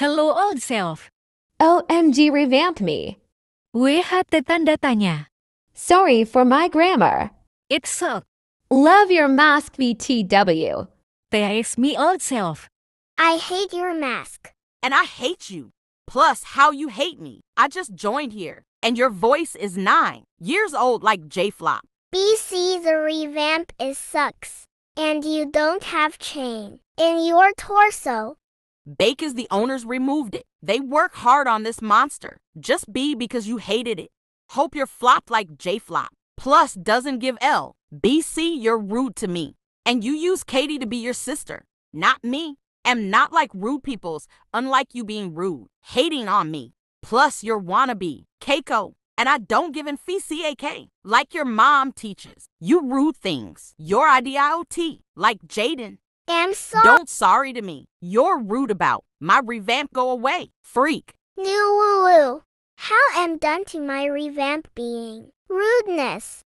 Hello old self. OMG revamp me. WHT tanda tanya. Sorry for my grammar. It suck. Love your mask BTW. There's me old self. I hate your mask. And I hate you. Plus, how you hate me. I just joined here, and your voice is nine years old like J Flop. BC the revamp is sucks. And you don't have chain in your torso. Bake is the owners removed it. They work hard on this monster. Just be because you hated it. Hope you're flopped like J Flop. Plus doesn't give L. BC, you're rude to me. And you use Katie to be your sister, not me. Am not like rude peoples, unlike you being rude, hating on me. Plus, you're wannabe, Keiko. And I don't give in FCAK, like your mom teaches. You rude things. Your IDIOT, like Jaden. Am so Don't sorry to me. You're rude about. My revamp go away. Freak. new woo woo. How am done to my revamp being rudeness.